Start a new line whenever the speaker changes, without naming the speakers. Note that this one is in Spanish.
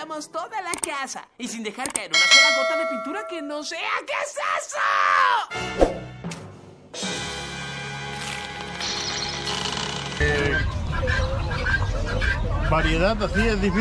pintamos toda la casa y sin dejar caer una sola gota de pintura que no sea. ¿Qué es eso?
Eh, variedad así es difícil.